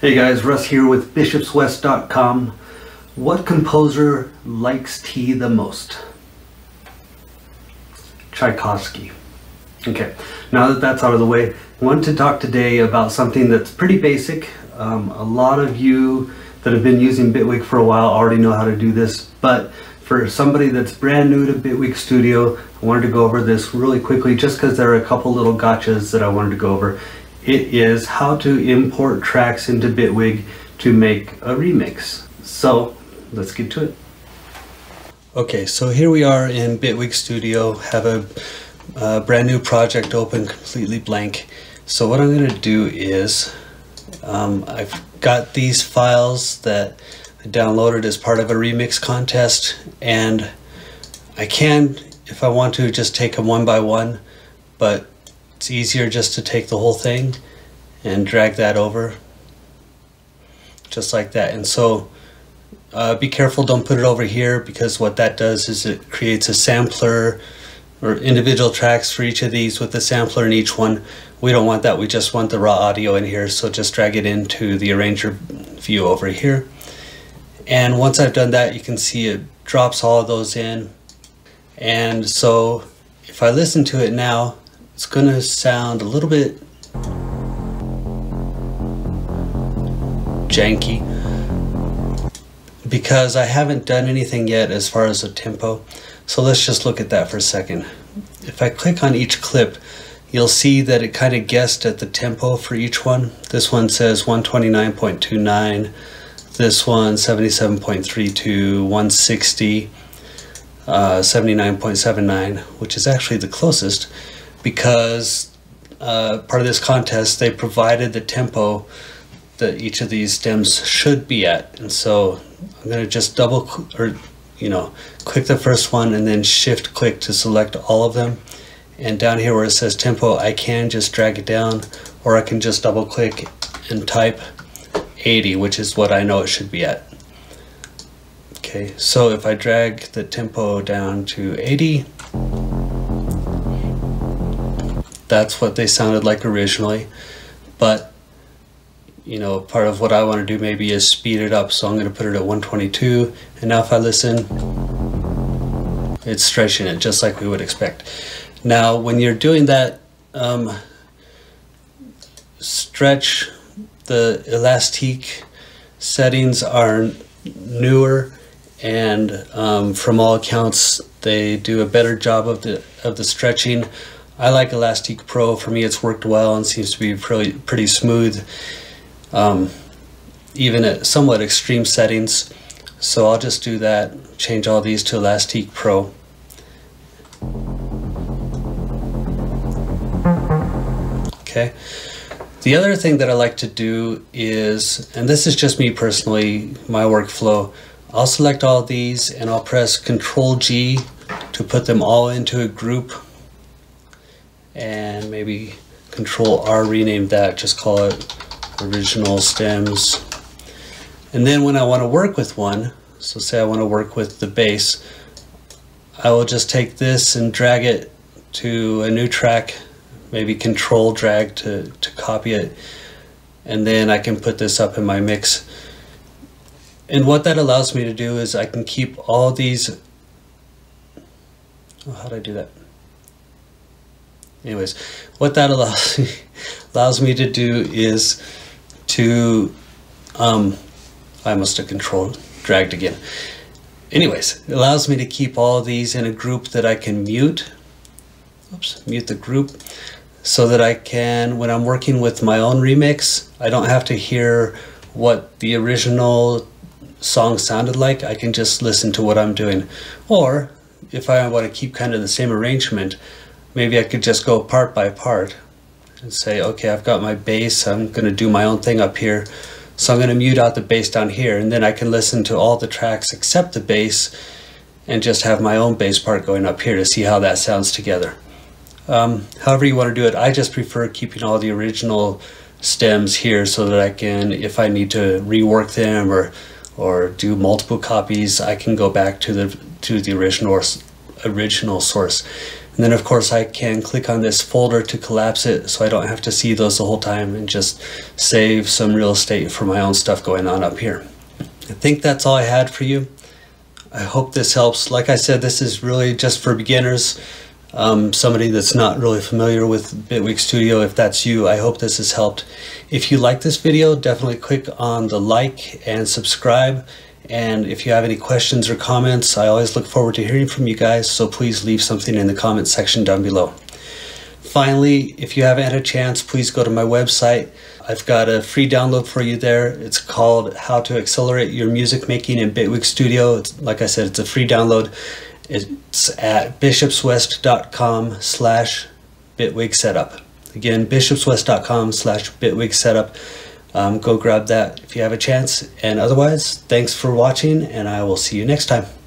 Hey guys, Russ here with bishopswest.com. What composer likes tea the most? Tchaikovsky. Okay, now that that's out of the way, I want to talk today about something that's pretty basic. Um, a lot of you that have been using Bitwig for a while already know how to do this, but for somebody that's brand new to Bitwig Studio, I wanted to go over this really quickly just because there are a couple little gotchas that I wanted to go over. It is how to import tracks into Bitwig to make a remix. So let's get to it. Okay, so here we are in Bitwig Studio, have a, a brand new project open, completely blank. So what I'm going to do is, um, I've got these files that I downloaded as part of a remix contest, and I can, if I want to, just take them one by one, but it's easier just to take the whole thing and drag that over just like that. And so uh, be careful don't put it over here because what that does is it creates a sampler or individual tracks for each of these with the sampler in each one. We don't want that we just want the raw audio in here so just drag it into the arranger view over here. And once I've done that you can see it drops all of those in. And so if I listen to it now it's to sound a little bit janky because I haven't done anything yet as far as the tempo. So let's just look at that for a second. If I click on each clip, you'll see that it kind of guessed at the tempo for each one. This one says 129.29, this one 77.32, 160, uh, 79.79, which is actually the closest because uh, part of this contest they provided the tempo that each of these stems should be at. And so I'm going to just double or you know click the first one and then shift click to select all of them. And down here where it says tempo I can just drag it down or I can just double click and type 80 which is what I know it should be at. Okay so if I drag the tempo down to 80 that's what they sounded like originally. But, you know, part of what I want to do maybe is speed it up. So I'm going to put it at 122. And now if I listen, it's stretching it just like we would expect. Now, when you're doing that, um, stretch, the elastique settings are newer and um, from all accounts they do a better job of the of the stretching I like Elastique Pro. For me, it's worked well and seems to be pretty, pretty smooth, um, even at somewhat extreme settings. So I'll just do that, change all these to Elastique Pro. Okay. The other thing that I like to do is, and this is just me personally, my workflow, I'll select all these and I'll press Control G to put them all into a group and maybe control R rename that just call it original stems. And then when I want to work with one so say I want to work with the bass I will just take this and drag it to a new track maybe control drag to, to copy it and then I can put this up in my mix. And what that allows me to do is I can keep all these oh, how do I do that anyways, what that allows me, allows me to do is to, um, I must have control dragged again. Anyways, it allows me to keep all these in a group that I can mute. Oops, mute the group so that I can, when I'm working with my own remix, I don't have to hear what the original song sounded like. I can just listen to what I'm doing. Or if I want to keep kind of the same arrangement, maybe I could just go part by part and say, okay, I've got my bass, I'm going to do my own thing up here. So I'm going to mute out the bass down here and then I can listen to all the tracks except the bass and just have my own bass part going up here to see how that sounds together. Um, however you want to do it, I just prefer keeping all the original stems here so that I can, if I need to rework them or or do multiple copies, I can go back to the to the original original source. And then of course I can click on this folder to collapse it so I don't have to see those the whole time and just save some real estate for my own stuff going on up here. I think that's all I had for you. I hope this helps. Like I said, this is really just for beginners. Um, somebody that's not really familiar with Bitwig Studio, if that's you, I hope this has helped. If you like this video, definitely click on the like and subscribe. And if you have any questions or comments, I always look forward to hearing from you guys, so please leave something in the comment section down below. Finally, if you haven't had a chance, please go to my website. I've got a free download for you there. It's called How to Accelerate Your Music Making in Bitwig Studio. It's, like I said, it's a free download. It's at bishopswest.com slash bitwig setup. Again, bishopswest.com slash bitwig setup. Um, go grab that if you have a chance. And otherwise, thanks for watching, and I will see you next time.